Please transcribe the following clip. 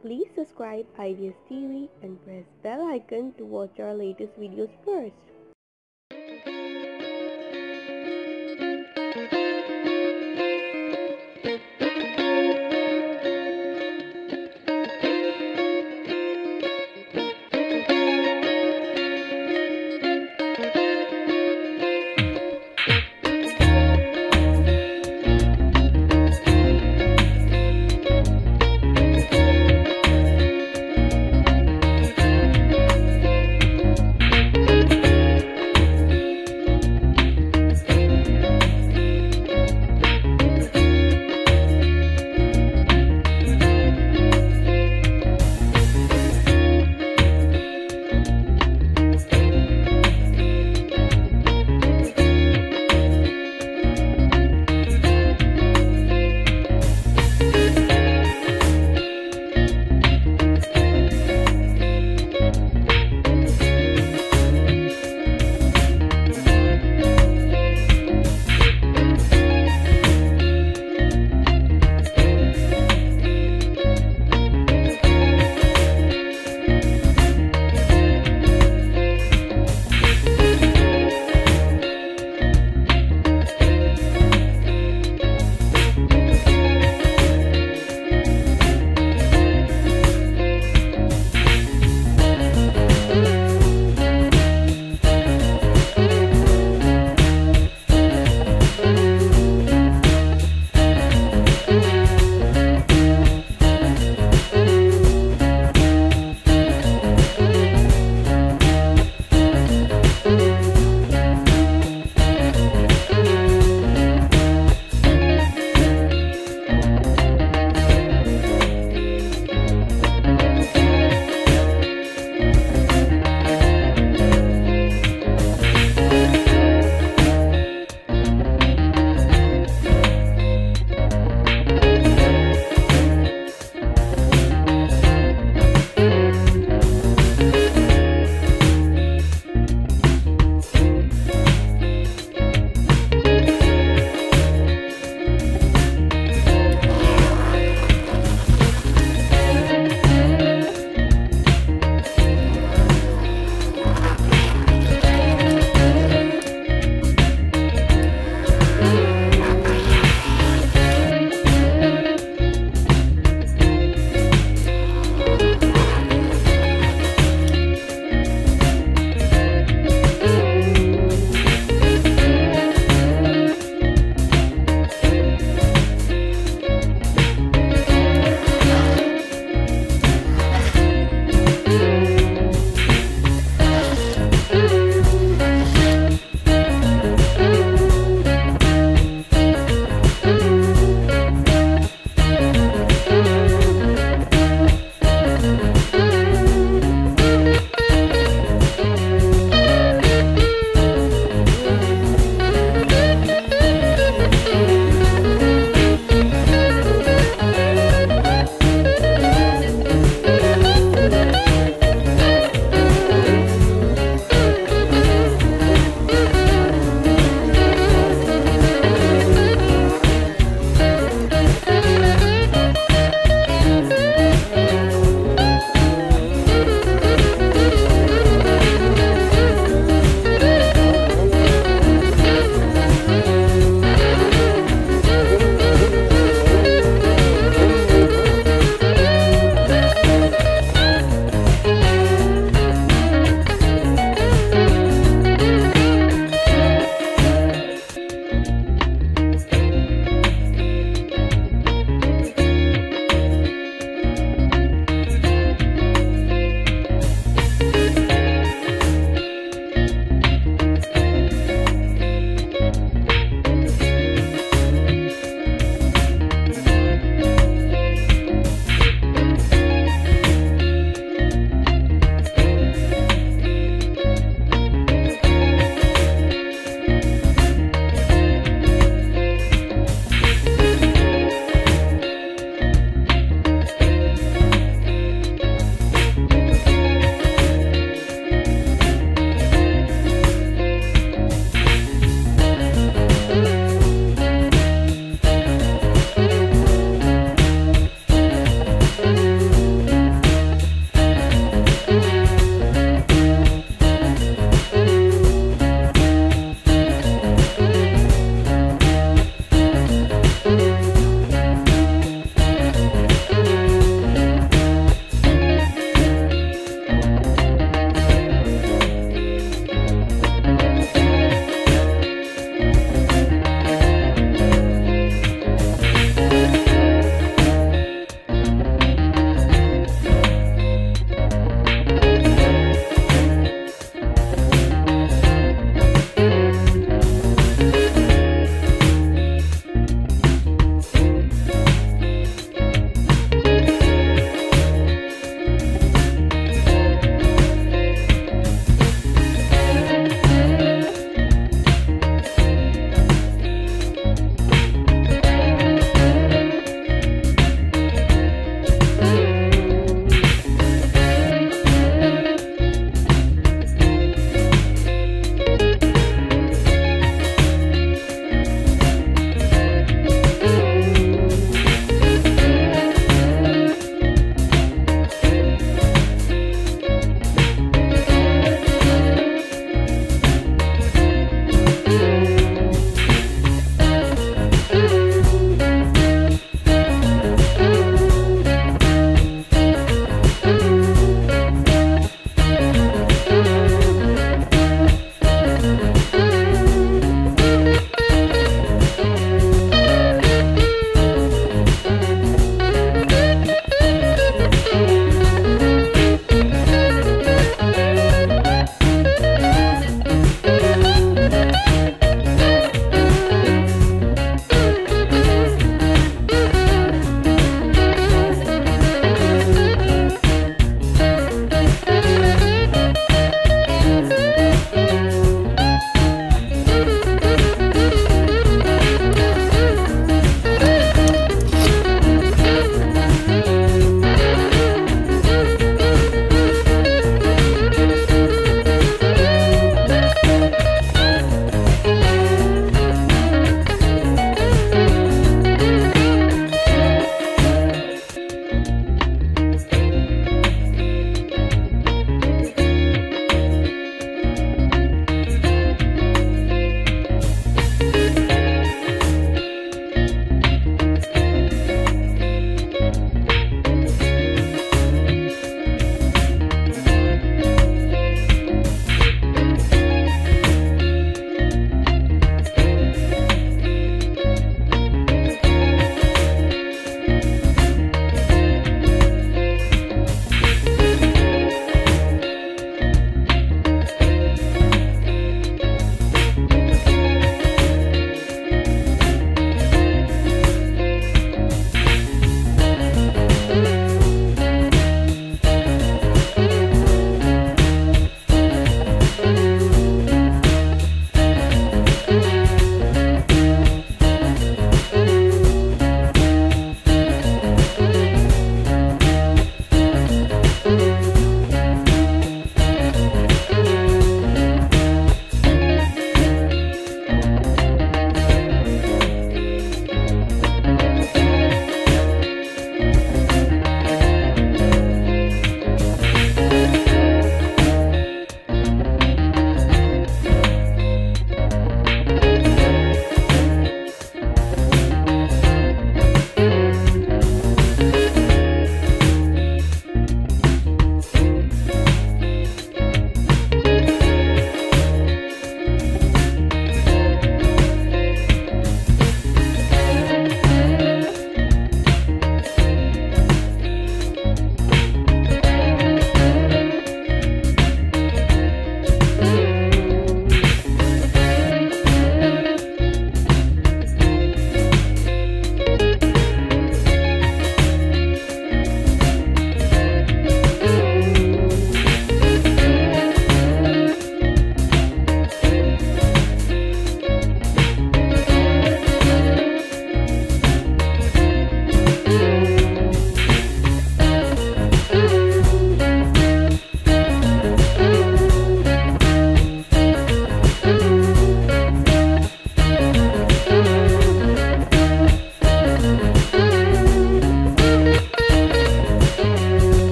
Please subscribe IDS TV and press bell icon to watch our latest videos first.